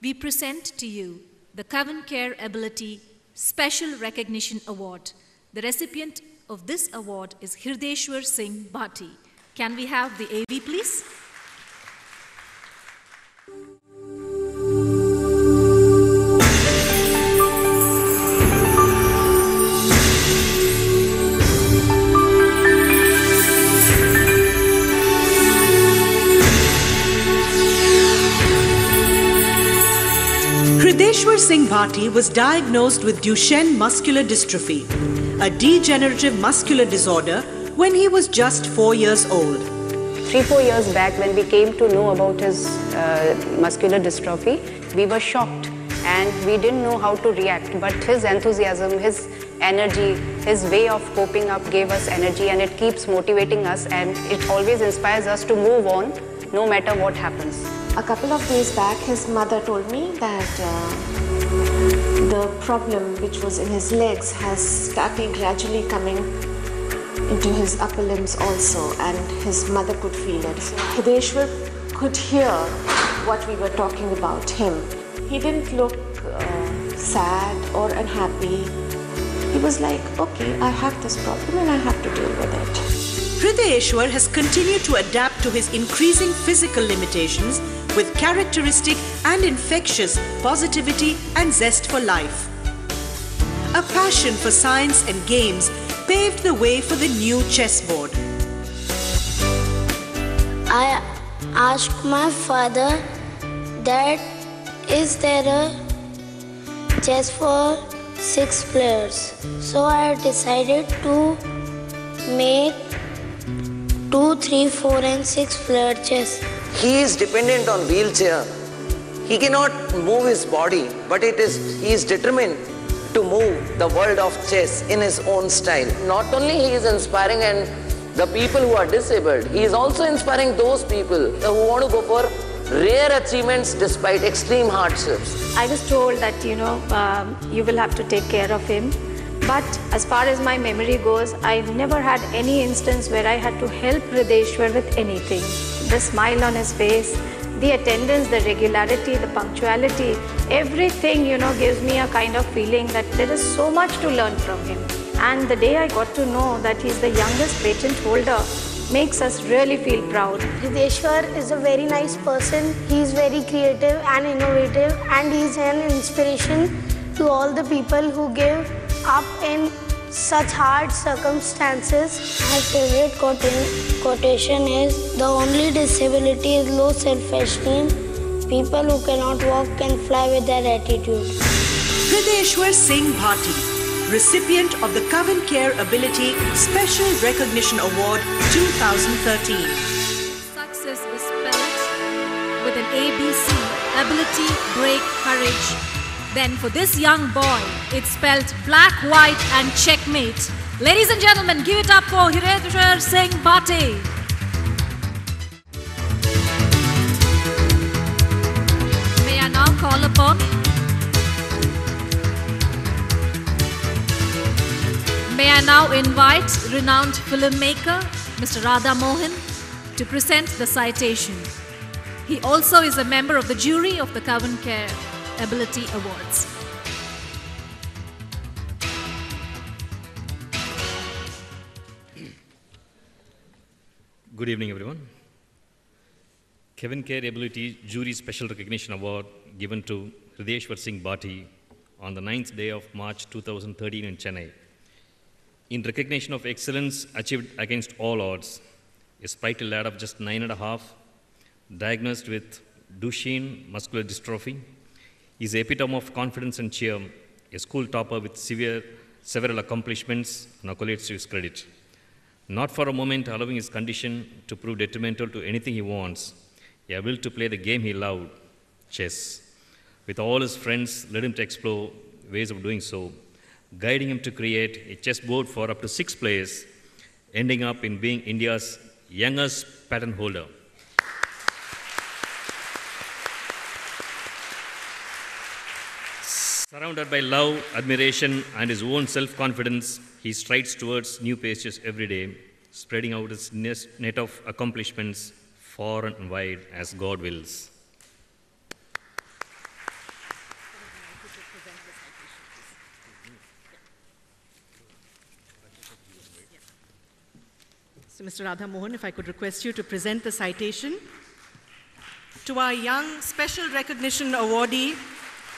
we present to you the CavinKare Ability Special Recognition Award. The recipient of this award is Hridayeshwar Singh Bhati. Can we have the AV, please? Singh Bhati was diagnosed with Duchenne muscular dystrophy, a degenerative muscular disorder, when he was just four years old. Three, four years back, when we came to know about his uh, muscular dystrophy, we were shocked and we didn't know how to react. But his enthusiasm, his energy, his way of coping up gave us energy and it keeps motivating us and it always inspires us to move on no matter what happens. A couple of days back, his mother told me that uh, the problem which was in his legs has started gradually coming into his upper limbs also, and his mother could feel it. Hridayeshwar could hear what we were talking about him. He didn't look uh, sad or unhappy. He was like, okay, I have this problem and I have to deal with it. Hridayeshwar has continued to adapt to his increasing physical limitations with characteristic and infectious positivity and zest for life. A passion for science and games paved the way for the new chessboard. I asked my father that is there a chess for six players. So I decided to make two, three, four, and six player chess. He is dependent on wheelchair. He cannot move his body, but it is he is determined to move the world of chess in his own style. Not only he is inspiring and the people who are disabled, he is also inspiring those people who want to go for rare achievements despite extreme hardships. I was told that you know um, you will have to take care of him. But as far as my memory goes, I never had any instance where I had to help Hridayeshwar with anything. The smile on his face, the attendance, the regularity, the punctuality, everything you know gives me a kind of feeling that there is so much to learn from him. And the day I got to know that he's the youngest patent holder makes us really feel proud. Hridayeshwar is a very nice person. He's very creative and innovative, and he's an inspiration to all the people who give up in such hard circumstances. My favorite quote- quotation is The only disability is low self esteem. People who cannot walk can fly with their attitude. Hridayeshwar Singh Bhati, recipient of the Coven Care Ability Special Recognition Award 2013. Success is spelled with an ABC ability, break, courage. Then for this young boy, it's spelled black, white, and checkmate. Ladies and gentlemen, give it up for Hridayeshwar Singh Bhati. May I now call upon May I now invite renowned filmmaker Mr. Radha Mohan to present the citation. He also is a member of the jury of the CavinKare Ability Awards. Good evening, everyone. CavinKare Ability Jury Special Recognition Award given to Hridayeshwar Singh Bhati on the 9th day of March 2013 in Chennai. In recognition of excellence achieved against all odds, a sprightly lad of just nine and a half, diagnosed with Duchenne muscular dystrophy, is epitome of confidence and cheer, a school topper with severe, several accomplishments and accolades to his credit. Not for a moment allowing his condition to prove detrimental to anything he wants, a will to play the game he loved, chess. With all his friends, led him to explore ways of doing so, guiding him to create a chessboard for up to six players, ending up in being India's youngest patent holder. Surrounded by love, admiration, and his own self confidence, he strides towards new pages every day, spreading out his net of accomplishments far and wide as God wills. So, Mr. Radha Mohan, if I could request you to present the citation to our young special recognition awardee.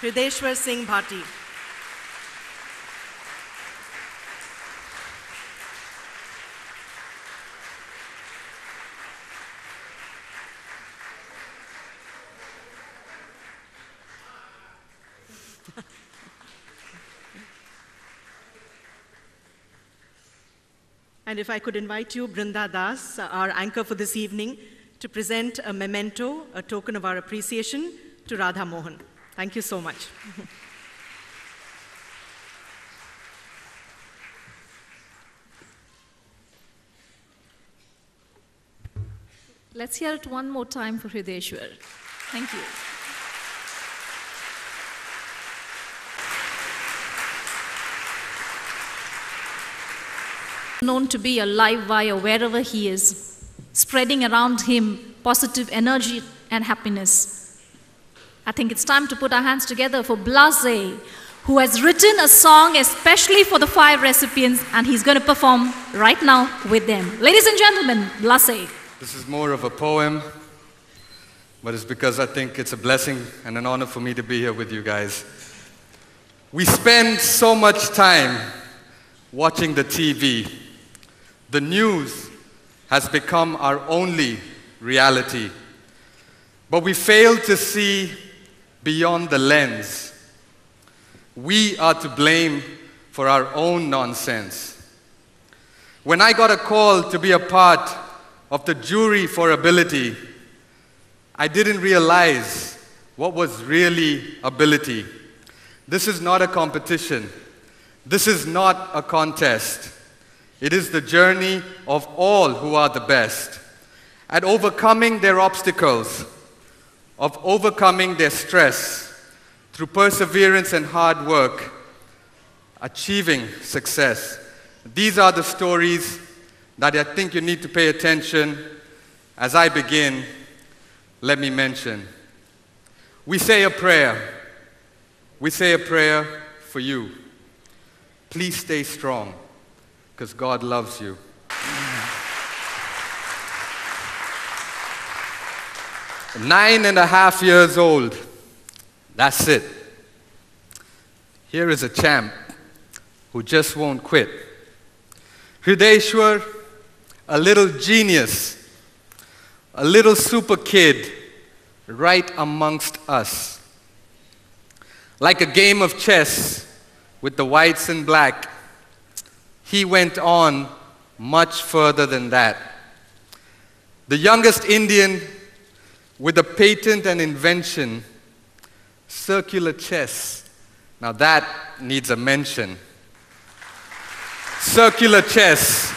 Hridayeshwar Singh Bhati. And if I could invite you, Brinda Das, our anchor for this evening, to present a memento, a token of our appreciation to Radha Mohan. Thank you so much. Let's hear it one more time for Hridayeshwar. Thank you. known to be a live wire wherever he is, spreading around him positive energy and happiness. I think it's time to put our hands together for Blaaze, who has written a song especially for the five recipients, and he's going to perform right now with them. Ladies and gentlemen, Blaaze. This is more of a poem, but it's because I think it's a blessing and an honor for me to be here with you guys. We spend so much time watching the TV the news has become our only reality. But we fail to see beyond the lens. We are to blame for our own nonsense. When I got a call to be a part of the jury for ability, I didn't realize what was really ability. This is not a competition. This is not a contest. It is the journey of all who are the best at overcoming their obstacles, of overcoming their stress through perseverance and hard work, achieving success. These are the stories that I think you need to pay attention. As I begin, let me mention. We say a prayer. We say a prayer for you. Please stay strong because God loves you. Nine and a half years old. That's it. Here is a champ who just won't quit. Hridayeshwar, a little genius, a little super kid right amongst us. Like a game of chess with the whites and black he went on much further than that. The youngest Indian with a patent and invention, circular chess. Now that needs a mention. Circular chess.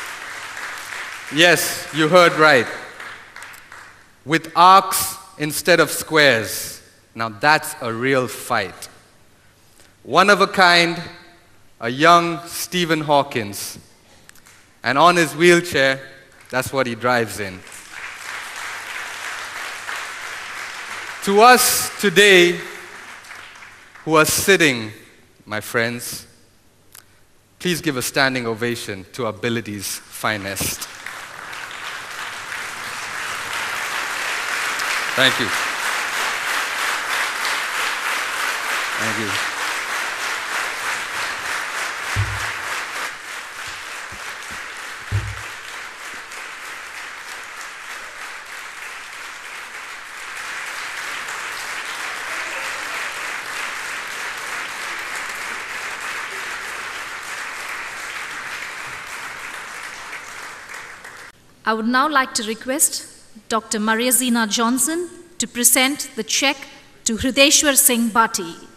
Yes, you heard right. With arcs instead of squares. Now that's a real fight. One of a kind, a young Stephen Hawkins. And on his wheelchair, that's what he drives in. To us today, who are sitting, my friends, please give a standing ovation to Ability's finest. Thank you. Thank you. I would now like to request Dr. Mariazina Johnson to present the check to Hridayeshwar Singh Bhati.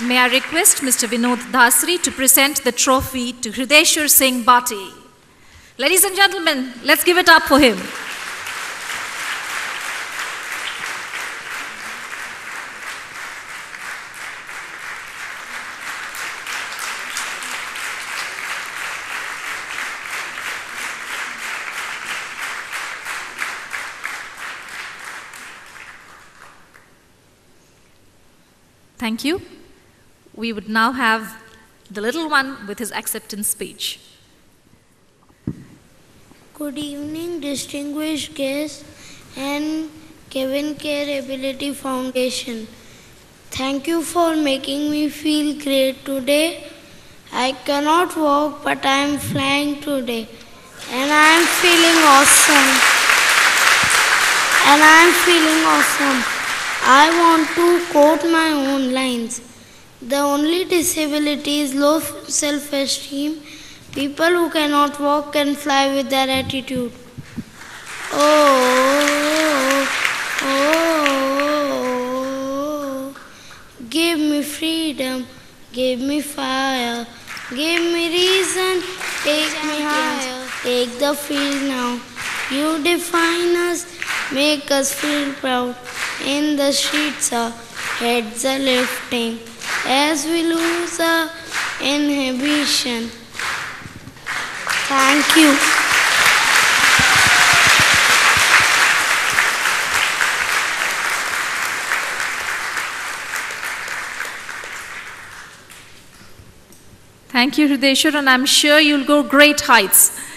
May I request Mr. Vinod Dasri to present the trophy to Hridayeshwar Singh Bhati. Ladies and gentlemen, let's give it up for him. Thank you. We would now have the little one with his acceptance speech. Good evening, distinguished guests and CavinKare Ability Foundation. Thank you for making me feel great today. I cannot walk, but I am flying today. And I am feeling awesome. And I am feeling awesome. I want to quote my own lines. The only disability is low self esteem. People who cannot walk can fly with their attitude. Oh, oh, oh, give me freedom, give me fire, give me reason, take me higher, take the field now. You define us, make us feel proud. In the streets, our heads are lifting as we lose our inhibition. Thank you. Thank you, Hridayeshwar, and I'm sure you'll go great heights.